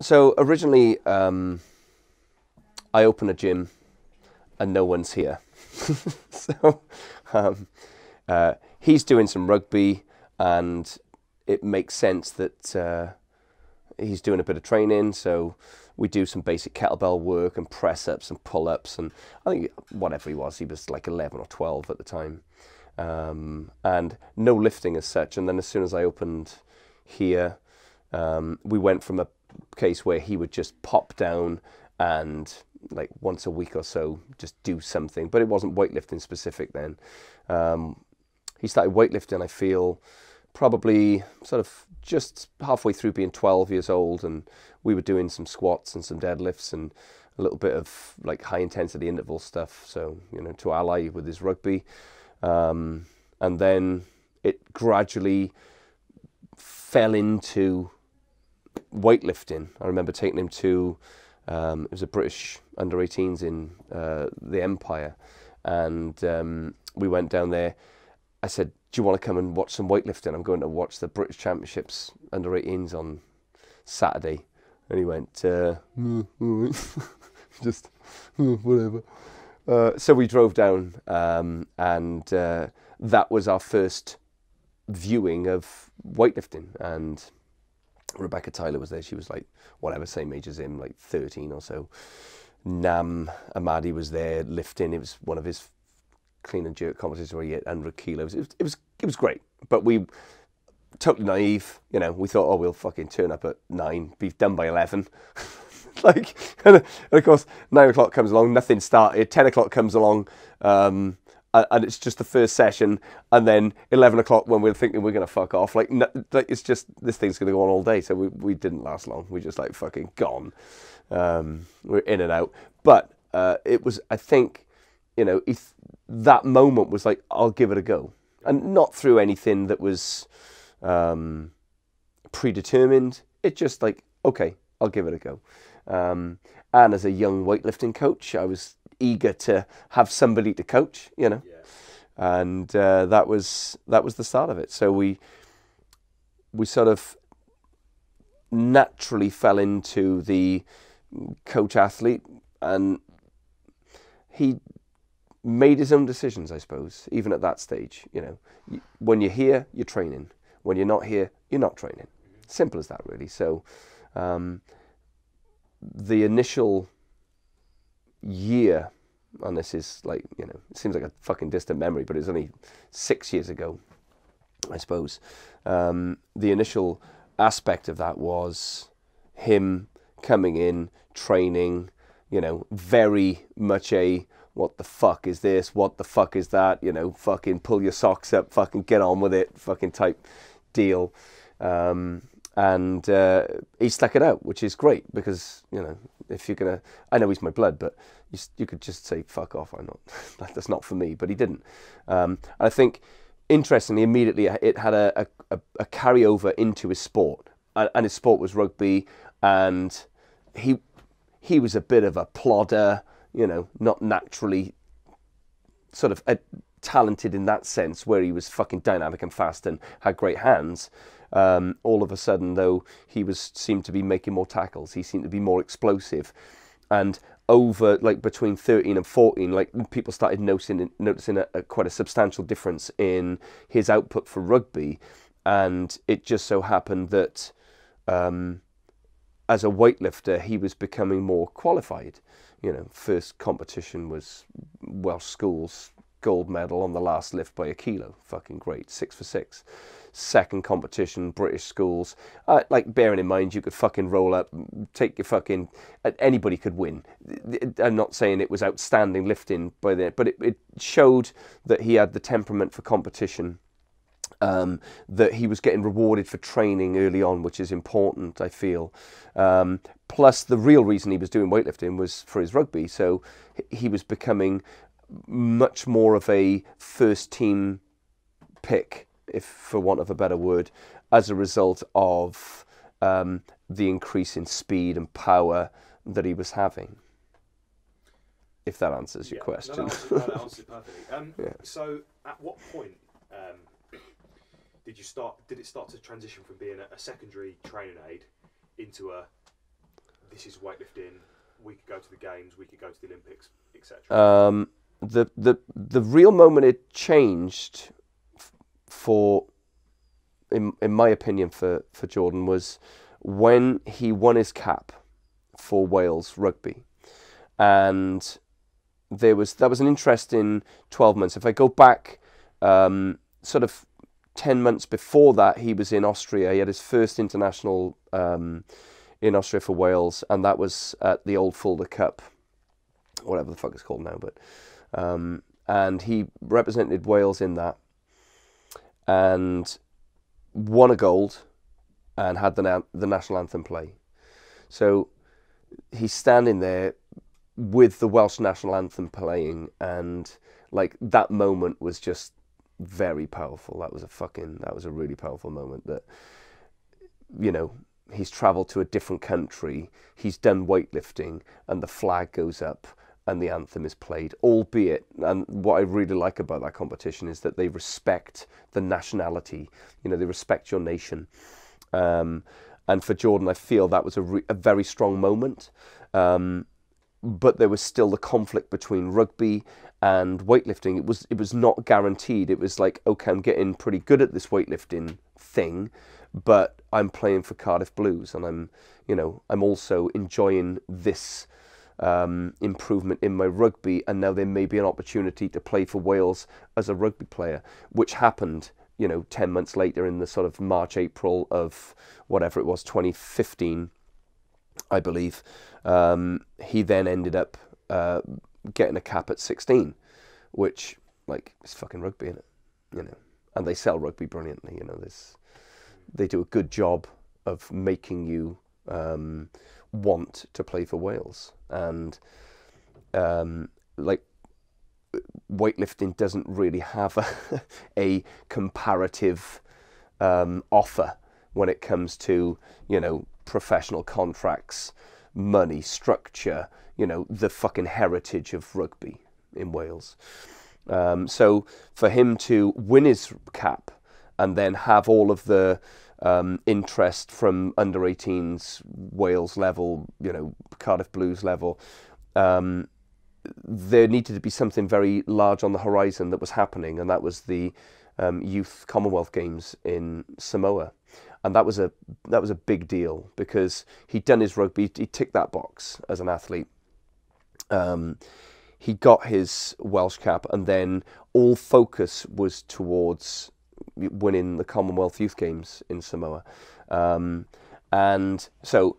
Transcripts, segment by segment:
so originally, um, I open a gym, and no one's here. so um, uh, he's doing some rugby, and it makes sense that uh, he's doing a bit of training. So we do some basic kettlebell work and press ups and pull ups, and I think whatever he was, he was like eleven or twelve at the time, um, and no lifting as such. And then as soon as I opened here, um, we went from a case where he would just pop down and like once a week or so just do something, but it wasn't weightlifting specific then. Um, he started weightlifting, I feel, probably sort of just halfway through being 12 years old, and we were doing some squats and some deadlifts and a little bit of like high intensity interval stuff. So, you know, to ally with his rugby. Um, and then it gradually fell into weightlifting. I remember taking him to um, it was a British under 18s in uh, the Empire, and um, we went down there. I said, "Do you want to come and watch some weightlifting? I'm going to watch the British Championships under 18s on Saturday." And he went, uh, "Just whatever." Uh, so we drove down, um, and uh, that was our first viewing of weightlifting. And Rebekah Tiler was there. She was like whatever, same age as him, like 13 or so. Nam Amadi was there lifting. It was one of his clean and jerk competitions where he hit 100 kilos. It was, it was, it was great. But we, totally naive, you know, we thought, oh, we'll fucking turn up at nine, be done by 11. like, and of course, nine o'clock comes along, nothing started. 10 o'clock comes along, um, and it's just the first session, and then eleven o'clock when we're thinking we're gonna fuck off. Like, it's just this thing's gonna go on all day. So we we didn't last long. We just like fucking gone. Um, we're in and out. But uh, it was, I think, you know, if that moment was like, I'll give it a go, and not through anything that was um, predetermined. It just like, okay, I'll give it a go. Um, and as a young weightlifting coach, I was eager to have somebody to coach, you know, yeah. and uh, that was that was the start of it. So we we sort of naturally fell into the coach athlete, and he made his own decisions, I suppose, even at that stage. You know, when you're here, you're training. When you're not here, you're not training. Simple as that, really. So, um, the initial year, and this is like, you know, it seems like a fucking distant memory, but it was only six years ago, I suppose. Um, the initial aspect of that was him coming in, training, you know, very much a what the fuck is this? What the fuck is that? You know, fucking pull your socks up, fucking get on with it, fucking type deal. Um, and uh, he stuck it out, which is great because you know if you're gonna, I know he's my blood, but you, you could just say fuck off. I'm not. that's not for me. But he didn't. Um, I think interestingly, immediately it had a, a, a carryover into his sport, and, and, his sport was rugby, and he he was a bit of a plodder, you know, not naturally sort of a, talented in that sense, where he was fucking dynamic and fast and had great hands. Um, all of a sudden, though, he was seemed to be making more tackles. He seemed to be more explosive, and over like between 13 and 14 like people started noticing noticing a, a, quite a substantial difference in his output for rugby. And it just so happened that um, as a weightlifter he was becoming more qualified. You know first competition was Welsh schools gold medal on the last lift by a kilo. Fucking great. Six for six second competition, British schools. Uh, like bearing in mind, you could fucking roll up, take your fucking. Anybody could win. I'm not saying it was outstanding lifting by the, but it, it showed that he had the temperament for competition. Um, that he was getting rewarded for training early on, which is important, I feel. Um, plus, the real reason he was doing weightlifting was for his rugby, so he was becoming much more of a first team pick if for want of a better word, as a result of um, the increase in speed and power that he was having. If that answers your yeah, question. No, that, answers, no, that answers perfectly. Um, yeah. So, at what point um, did you start? Did it start to transition from being a, a secondary training aid into a this is weightlifting. We could go to the games. We could go to the Olympics, etc. Um, the the the real moment it changed for, in in my opinion, for for Jordan was when he won his cap for Wales rugby, and there was that was an interesting twelve months. If I go back, um, sort of 10 months before that, he was in Austria. He had his first international um, in Austria for Wales, and that was at the Old Fulda Cup, whatever the fuck it's called now. But um, and he represented Wales in that, and won a gold, and had the na- the national anthem play. So he's standing there with the Welsh national anthem playing, and like that moment was just very powerful. That was a fucking that was a really powerful moment that you know, he's traveled to a different country, he's done weightlifting and the flag goes up and the anthem is played, albeit and what I really like about that competition is that they respect the nationality, you know, they respect your nation. Um, and for Jordan, I feel that was a, re- a very strong moment. Um, but there was still the conflict between rugby and weightlifting. It was it was not guaranteed. It was like, okay, I'm getting pretty good at this weightlifting thing, but I'm playing for Cardiff Blues, and I'm you know I'm also enjoying this um, improvement in my rugby, and now there may be an opportunity to play for Wales as a rugby player, which happened. You know, ten months later, in the sort of March, April of whatever it was, 2015, I believe. Um, he then ended up uh, getting a cap at 16, which like is fucking rugby in it, you know. And they sell rugby brilliantly, you know. This they do a good job of making you um, want to play for Wales, and um, like weightlifting doesn't really have a, a comparative um, offer when it comes to you know professional contracts, money, structure, you know, the fucking heritage of rugby in Wales. Um, so for him to win his cap and then have all of the um, interest from under 18s Wales level, you know, Cardiff Blues level, um, there needed to be something very large on the horizon that was happening, and that was the um, Youth Commonwealth Games in Samoa and that was a that was a big deal because he'd done his rugby, he ticked that box as an athlete. Um, he got his Welsh cap, and then all focus was towards winning the Commonwealth Youth Games in Samoa, um, and so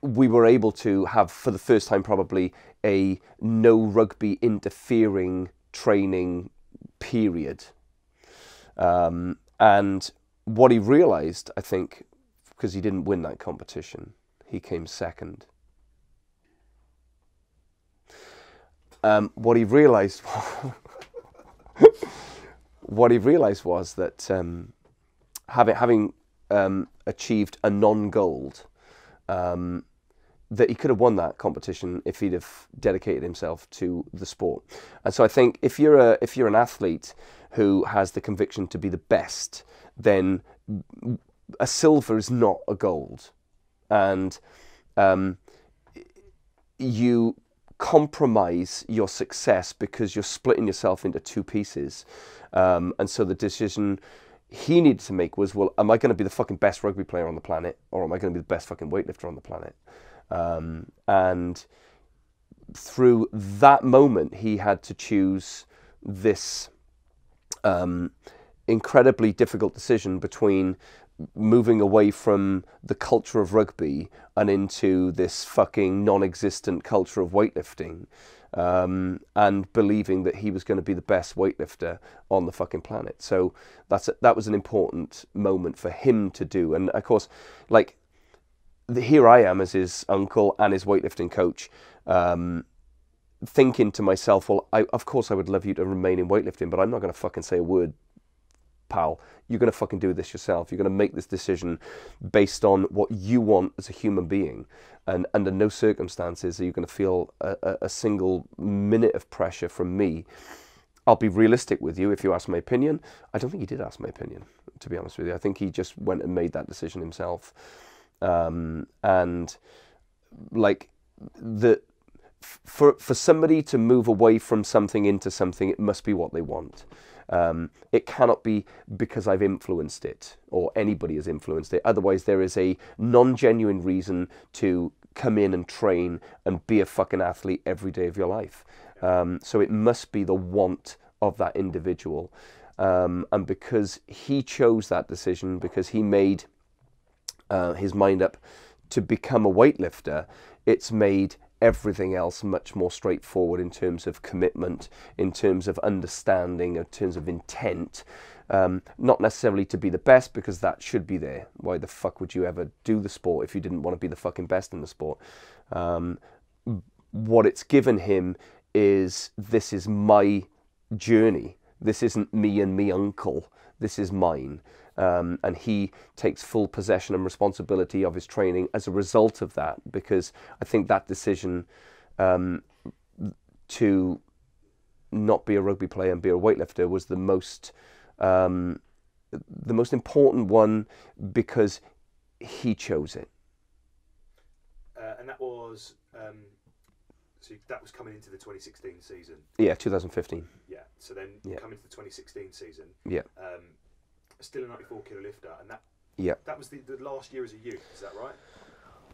we were able to have for the first time probably a no rugby interfering training period. Um, and what he realised, I think, because he didn't win that competition, he came second. Um, what he realised, what he realised was that um, having having um, achieved a non-gold, um, that he could have won that competition if he'd have dedicated himself to the sport. And so I think if you're a if you're an athlete who has the conviction to be the best, then a silver is not a gold, and um, you compromise your success because you're splitting yourself into two pieces. Um, and so the decision he needed to make was, well, am I going to be the fucking best rugby player on the planet, or am I going to be the best fucking weightlifter on the planet? Um, and through that moment, he had to choose this um, incredibly difficult decision between moving away from the culture of rugby and into this fucking non-existent culture of weightlifting um, and believing that he was going to be the best weightlifter on the fucking planet. So that's a, that was an important moment for him to do. And of course like the, here I am as his uncle and his weightlifting coach um, thinking to myself well I, of course I would love you to remain in weightlifting but I'm not going to fucking say a word pal. You're going to fucking do this yourself. You're going to make this decision based on what you want as a human being. And under no circumstances are you going to feel a, a single minute of pressure from me. I'll be realistic with you if you ask my opinion. I don't think he did ask my opinion, to be honest with you. I think he just went and made that decision himself. Um, and like the for for somebody to move away from something into something, it must be what they want. Um, it cannot be because I've influenced it or anybody has influenced it. Otherwise, there is a non genuine reason to come in and train and be a fucking athlete every day of your life. Um, so it must be the want of that individual. Um, and because he chose that decision, because he made uh, his mind up to become a weightlifter, it's made everything else much more straightforward in terms of commitment, in terms of understanding, in terms of intent. Um, not necessarily to be the best because that should be there. Why the fuck would you ever do the sport if you didn't want to be the fucking best in the sport? Um, what it's given him is this is my journey. This isn't me and me uncle. This is mine. Um, and he takes full possession and responsibility of his training as a result of that because I think that decision um, to not be a rugby player and be a weightlifter was the most um, the most important one because he chose it. Uh, and that was um, so that was coming into the 2016 season. Yeah, 2015. Yeah. So then Yeah. coming to the 2016 season, Yeah. um, still a 94 kilo lifter, and that Yeah. that was the, the last year as a youth. Is that right?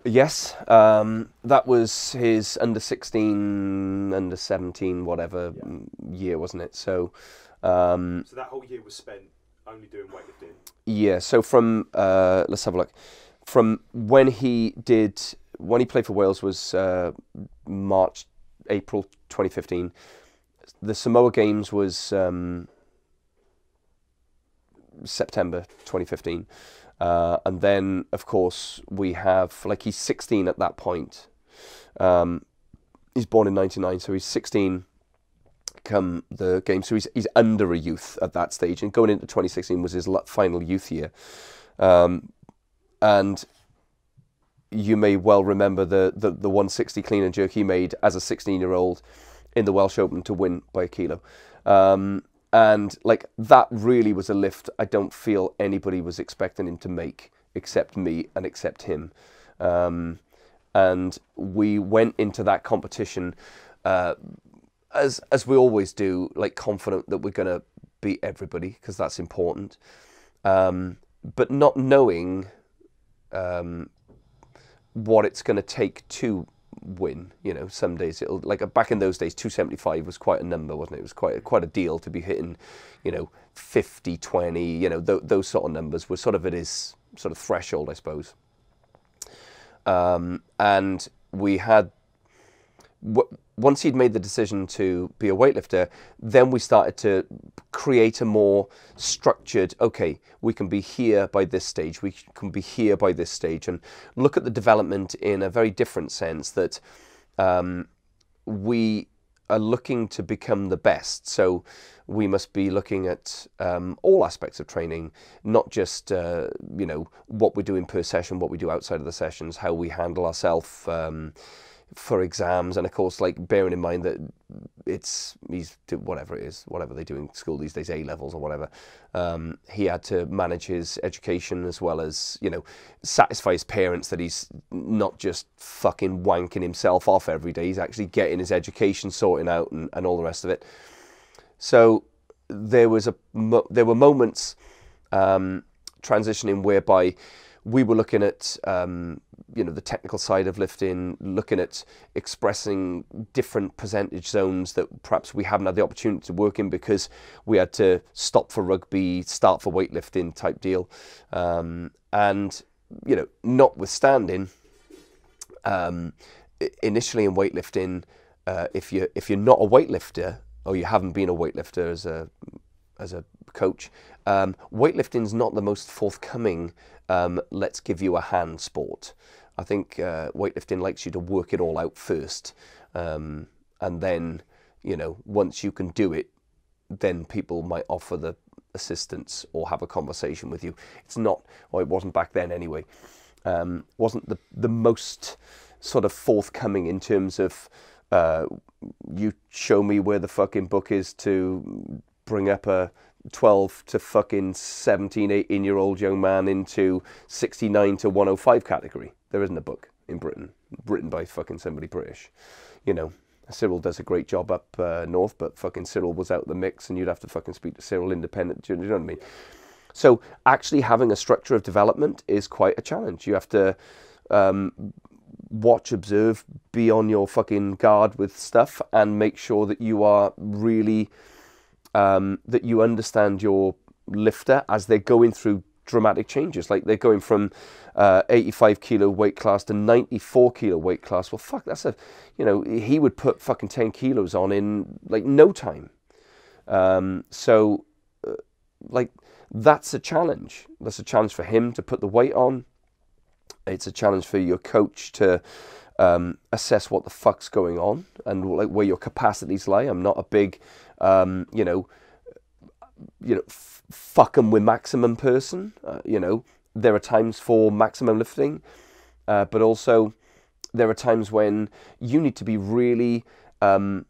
Yes, um, that was his under 16, under 17, whatever Yeah. year, wasn't it? So, um, So that whole year was spent only doing weightlifting. yeah, so from, uh, let's have a look. From when he did, when he played for Wales was uh, March, April 2015. The Samoa Games was um, September 2015. Uh, and then, of course, we have, like, he's 16 at that point. Um, he's born in 99, so he's 16 come the game. So he's, he's under a youth at that stage. And going into 2016 was his final youth year. Um, and you may well remember the, the, the 160 clean and jerk he made as a 16 year old in the Welsh Open to win by a kilo. Um, and like that really was a lift I don't feel anybody was expecting him to make except me and except him. Um, and we went into that competition uh, as as we always do, like confident that we're going to beat everybody because that's important, um, but not knowing um, what it's going to take to win. You know, some days it'll like back in those days, 275 was quite a number, wasn't it? It was quite quite a deal to be hitting, you know, 50, 20, you know, th- those sort of numbers were sort of at his sort of threshold, I suppose. Um, and we had once he'd made the decision to be a weightlifter, then we started to create a more structured. Okay, we can be here by this stage. We can be here by this stage, and look at the development in a very different sense. That um, we are looking to become the best. So we must be looking at um, all aspects of training, not just uh, you know what we're doing per session, what we do outside of the sessions, how we handle ourselves um, for exams, and of course, like bearing in mind that it's he's whatever it is, whatever they do in school these days, A levels or whatever. Um, he had to manage his education as well as you know satisfy his parents that he's not just fucking wanking himself off every day. He's actually getting his education sorting out and, and all the rest of it. So there was a there were moments um, transitioning whereby we were looking at um, you know the technical side of lifting, looking at expressing different percentage zones that perhaps we haven't had the opportunity to work in because we had to stop for rugby, start for weightlifting type deal, um, and you know notwithstanding um, initially in weightlifting, uh, if you if you're not a weightlifter or you haven't been a weightlifter as a as a coach, um, weightlifting's not the most forthcoming. Um, let's give you a hand sport. I think uh, weightlifting likes you to work it all out first, um, and then you know once you can do it, then people might offer the assistance or have a conversation with you. It's not, or it wasn't back then anyway. Um, wasn't the the most sort of forthcoming in terms of uh, you show me where the fucking book is to bring up a 12 to fucking 17, 18 year old young man into 69 to 105 category. There isn't a book in Britain. written by fucking somebody British. You know, Cyril does a great job up uh, north, but fucking Cyril was out the mix, and you'd have to fucking speak to Cyril independent. Do you, know what I mean? So actually having a structure of development is quite a challenge. You have to um, watch, observe, be on your fucking guard with stuff, and make sure that you are really um, that you understand your lifter as they're going through dramatic changes. Like they're going from uh, 85 kilo weight class to 94 kilo weight class. Well, fuck, that's a, you know, he would put fucking 10 kilos on in like no time. Um, so, uh, like, that's a challenge. That's a challenge for him to put the weight on. It's a challenge for your coach to um, assess what the fuck's going on and like where your capacities lie. I'm not a big, um, you know, you know, f- fuck 'em with maximum person. Uh, you know, there are times for maximum lifting, uh, but also there are times when you need to be really um,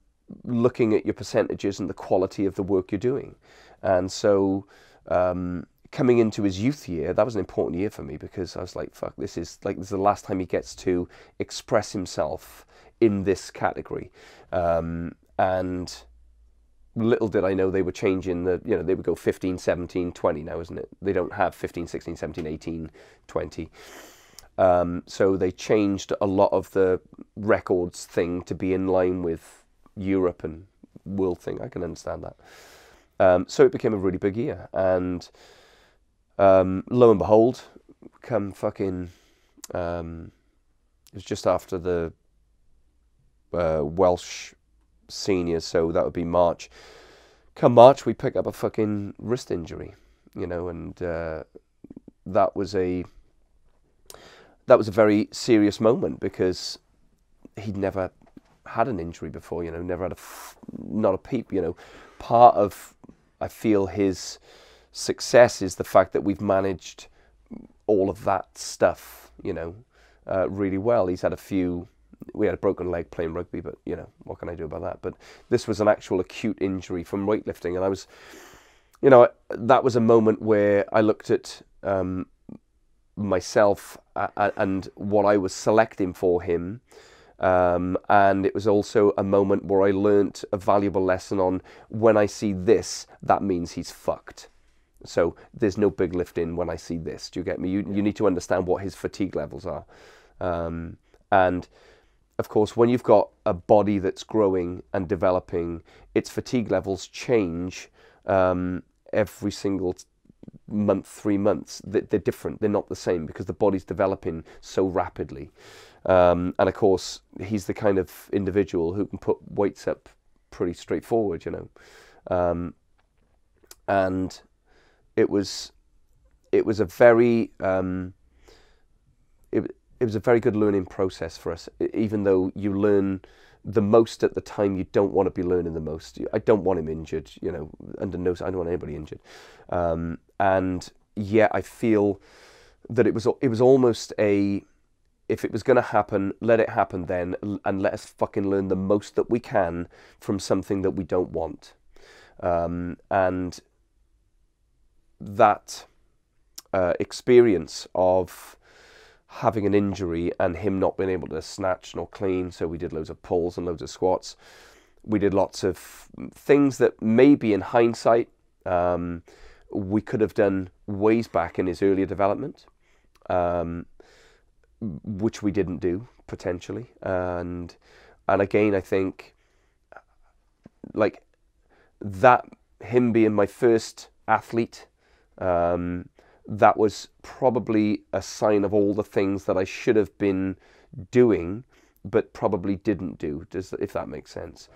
looking at your percentages and the quality of the work you're doing. And so, um, coming into his youth year, that was an important year for me because I was like, fuck, this is like this is the last time he gets to express himself in this category. Um, and little did I know they were changing the, you know, they would go 15, 17, 20 now, isn't it? They don't have 15, 16, 17, 18, 20. Um, so they changed a lot of the records thing to be in line with Europe and world thing. I can understand that. Um, so it became a really big year. And um, lo and behold, come fucking, um, it was just after the uh, Welsh seniors, so that would be March. Come March, we pick up a fucking wrist injury, you know, and uh, that was a that was a very serious moment because he'd never had an injury before, you know, never had a f- not a peep, you know. Part of I feel his success is the fact that we've managed all of that stuff, you know, uh, really well. He's had a few we had a broken leg playing rugby, but you know what can I do about that? But this was an actual acute injury from weightlifting, and I was, you know, that was a moment where I looked at um, myself and what I was selecting for him. Um, and it was also a moment where I learnt a valuable lesson on when I see this, that means he's fucked. So there's no big lifting when I see this. Do you get me? You, you need to understand what his fatigue levels are. Um, and of course, when you've got a body that's growing and developing, its fatigue levels change um, every single month, three months. They're different. They're not the same because the body's developing so rapidly. Um, and of course, he's the kind of individual who can put weights up pretty straightforward, you know. Um, and it was, it was a very, um, it, it was a very good learning process for us, even though you learn the most at the time you don't want to be learning the most. I don't want him injured, you know, under no, I don't want anybody injured. Um, and yet I feel that it was, it was almost a, if it was going to happen, let it happen then, and let us fucking learn the most that we can from something that we don't want. Um, and that uh, experience of having an injury and him not being able to snatch nor clean. So we did loads of pulls and loads of squats. We did lots of things that maybe in hindsight um, we could have done ways back in his earlier development, um, which we didn't do potentially. And and again, I think like that him being my first athlete. Um, that was probably a sign of all the things that I should have been doing, but probably didn't do, does, if that makes sense.